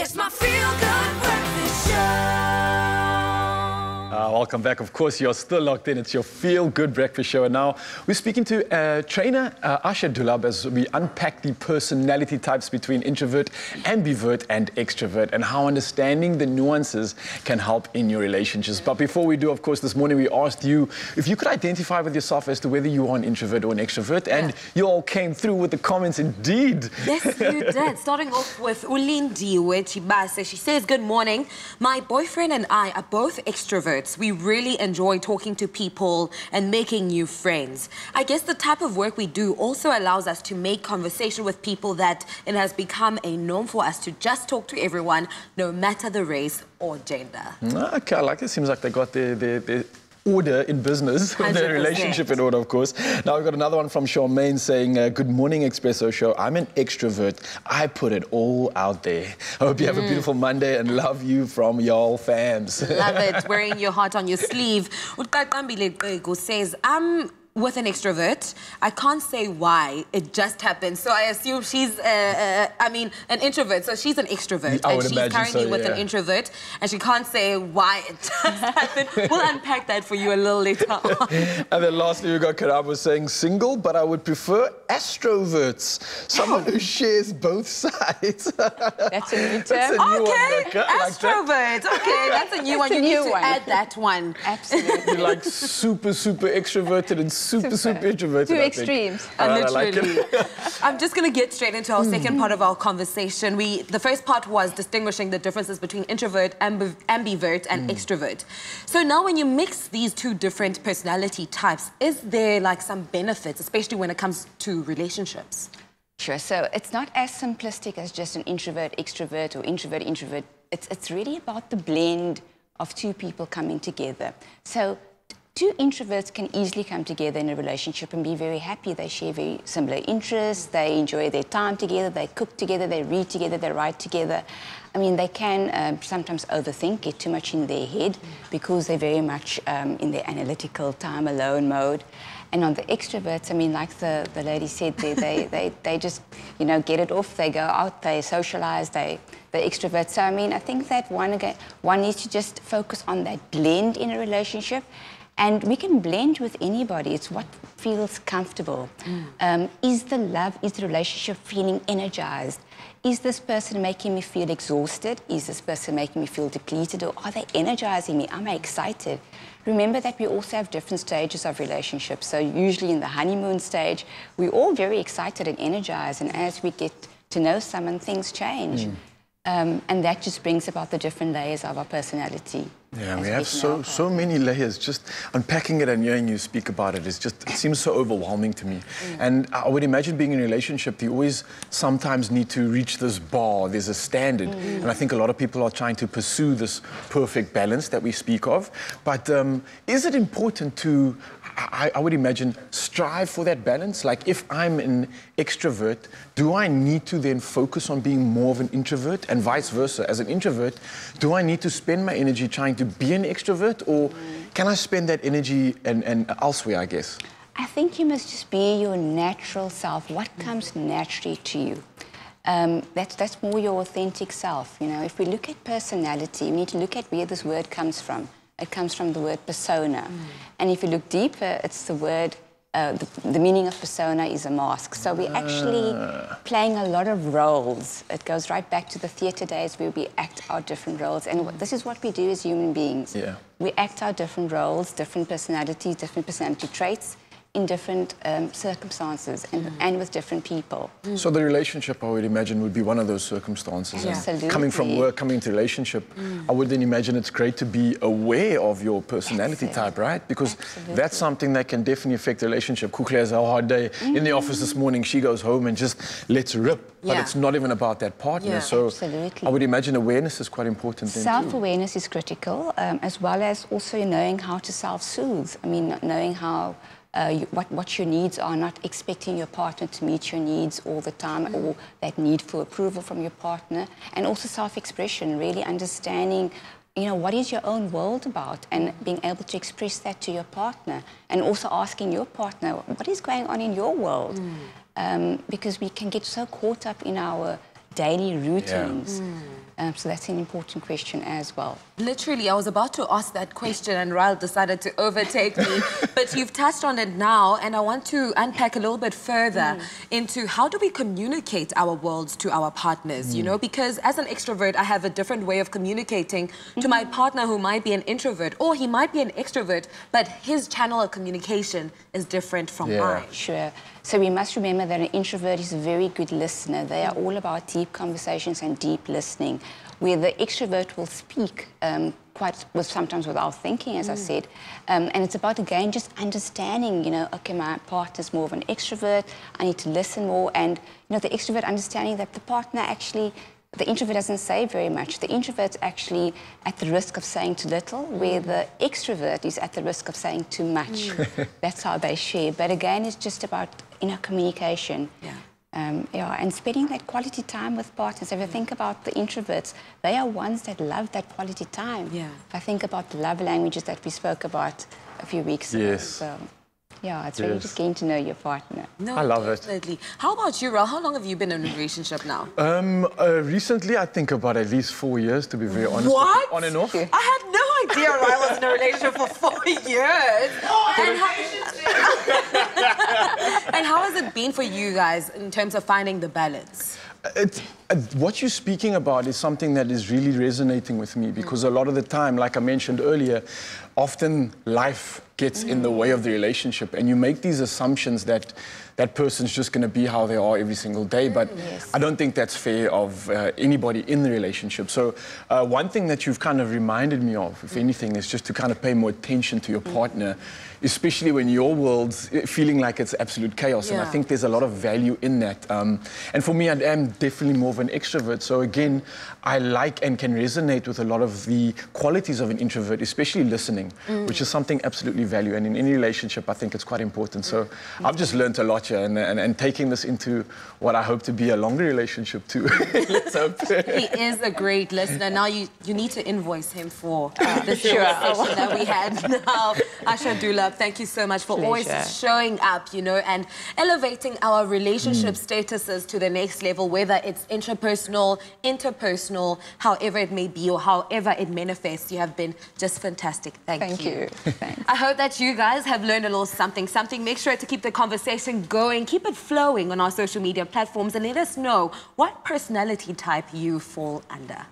It's my feel good breakfast show. Uh, welcome back. Of course, you're still locked in. It's your Feel Good Breakfast Show. And now we're speaking to uh, trainer uh, Asha Dulab as we unpack the personality types between introvert, ambivert, and extrovert, and how understanding the nuances can help in your relationships. But before we do, of course, this morning we asked you if you could identify with yourself as to whether you are an introvert or an extrovert, and you all came through with the comments indeed. Yes, you did. Starting off with Ulindiwe Chibase. She says, Good morning. My boyfriend and I are both extroverts. We really enjoy talking to people and making new friends. I guess the type of work we do also allows us to make conversation with people that it has become a norm for us to just talk to everyone, no matter the race or gender. Okay, I like it. Seems like they got their, their order in business, their relationship in order, of course. Now we've got another one from Charmaine saying, uh, Good morning, Expresso Show. I'm an extrovert. I put it all out there. I hope you have a beautiful Monday and love you from y'all fams. Love it. Wearing your heart on your sleeve. Says, I'm with an extrovert. I can't say why. It just happened. So I assume she's, uh, uh, I mean, an introvert. So she's an extrovert. I and would she's imagine currently so, with an introvert. And she can't say why it just happened. We'll unpack that for you a little later on. and then lastly, we got Karabo saying single, but I would prefer astroverts. Someone who shares both sides. That's a new That's a term. new one, Okay, Rebecca. I like that. Okay, that's a new one. a You need new to one. add that one. Absolutely. You're like super, super extroverted and super, super, super introverted. Two I think. extremes. All right, I like it. Literally. I'm just going to get straight into our mm-hmm. second part of our conversation. We, the first part was distinguishing the differences between introvert, ambi- ambivert, and mm. extrovert. So now, when you mix these two different personality types, is there like some benefits, especially when it comes to relationships? Sure. So it's not as simplistic as just an introvert, extrovert, or introvert, introvert. It's, it's really about the blend of two people coming together. So t- two introverts can easily come together in a relationship and be very happy. They share very similar interests. They enjoy their time together. They cook together. They read together. They write together. I mean, they can um, sometimes overthink, get too much in their head because they're very much um, in their analytical time alone mode. And on the extroverts, I mean, like the, the lady said, they, they, they, they just, you know, get it off. They go out, they socialize, they, they're extroverts. So, I mean, I think that one, again, one needs to just focus on that blend in a relationship. And we can blend with anybody. It's what feels comfortable. Um, is the love, is the relationship feeling energized? Is this person making me feel exhausted? Is this person making me feel depleted? Or are they energizing me? Am I excited? Remember that we also have different stages of relationships. So usually in the honeymoon stage, we're all very excited and energized. And as we get to know someone, things change. Um, and that just brings about the different layers of our personality. Yeah, we have so so many layers. Just unpacking it and hearing you speak about it is just it seems so overwhelming to me. Mm. And I would imagine being in a relationship, you always sometimes need to reach this bar. There's a standard, Mm. and I think a lot of people are trying to pursue this perfect balance that we speak of. But um, is it important to? I, I would imagine strive for that balance. Like if I'm an extrovert, do I need to then focus on being more of an introvert, and vice versa? As an introvert, do I need to spend my energy trying to be an extrovert, or can I spend that energy and, and elsewhere? I guess. I think you must just be your natural self. What comes naturally to you? Um, that's, that's more your authentic self. You know, if we look at personality, we need to look at where this word comes from. It comes from the word persona. And if you look deeper, it's the word, uh, the, the meaning of persona is a mask. So we're actually playing a lot of roles. It goes right back to the theatre days where we act out different roles. And what- this is what we do as human beings. Yeah. We act out different roles, different personalities, different personality traits in different um, circumstances and, and with different people. So the relationship, I would imagine, would be one of those circumstances. And Absolutely. Coming from work, coming into relationship, I would then imagine it's great to be aware of your personality type, right? Because Absolutely. that's something that can definitely affect the relationship. Kukle has a hard day in the office this morning. She goes home and just lets rip. But Yeah. it's not even about that partner. Yeah. so Absolutely. I would imagine awareness is quite important. Self-awareness is critical, um, as well as also knowing how to self-soothe. I mean, knowing how uh, you, what, what your needs are, not expecting your partner to meet your needs all the time, or that need for approval from your partner, and also self-expression, really understanding. You know, what is your own world about? And being able to express that to your partner. And also asking your partner, what is going on in your world? Um, because we can get so caught up in our daily routines. Um, Um, so that's an important question as well. Literally, I was about to ask that question and Ryle decided to overtake me. but you've touched on it now, and I want to unpack a little bit further mm. into how do we communicate our worlds to our partners, you mm. know? Because as an extrovert, I have a different way of communicating to my mm-hmm. partner who might be an introvert, or he might be an extrovert, but his channel of communication is different from Yeah. mine. Sure. So we must remember that an introvert is a very good listener. They are all about deep conversations and deep listening, where the extrovert will speak um, quite with sometimes without thinking, as I said. Um, and it's about again just understanding. You know, okay, my partner's more of an extrovert. I need to listen more, and you know, the extrovert understanding that the partner actually. The introvert doesn't say very much. The introvert's actually at the risk of saying too little, where the extrovert is at the risk of saying too much. That's how they share. But again, it's just about you know communication. Yeah. Um, yeah, and spending that quality time with partners. If you think about the introverts, they are ones that love that quality time. Yeah. If I think about the love languages that we spoke about a few weeks ago. Yes. So, yeah, it's really just getting to know your partner. No, I love it. definitely. How about you, Ryle? How long have you been in a relationship now? Um, uh, recently, I think about at least four years, to be very honest. What? On and off. I had no idea Ryle was in a relationship for four years. and, how, and how has it been for you guys in terms of finding the balance? It's, uh, what you're speaking about is something that is really resonating with me because a lot of the time, like I mentioned earlier, often life gets in the way of the relationship and you make these assumptions that that person's just going to be how they are every single day. But Yes. I don't think that's fair of uh, anybody in the relationship. So uh, one thing that you've kind of reminded me of, if anything, is just to kind of pay more attention to your partner, especially when your world's uh, feeling like it's absolute chaos. And I think there's a lot of value in that. Um, and for me, I am definitely more of an extrovert. So again, I like and can resonate with a lot of the qualities of an introvert, especially listening, which is something absolutely value. And in any relationship, I think it's quite important. So I've just learned a lot here and, and, and taking this into what I hope to be a longer relationship too. Let's hope. He is a great listener. Now you, you need to invoice him for this session that we had now. Asha Dulab, thank you so much for always showing up, you know, and elevating our relationship mm. statuses to the next level, whether it's intrapersonal, interpersonal, however it may be or however it manifests. You have been just fantastic. Thank, you. Thank you. Thanks. I hope that you guys have learned a little something, something. Make sure to keep the conversation going, keep it flowing on our social media platforms, and let us know what personality type you fall under.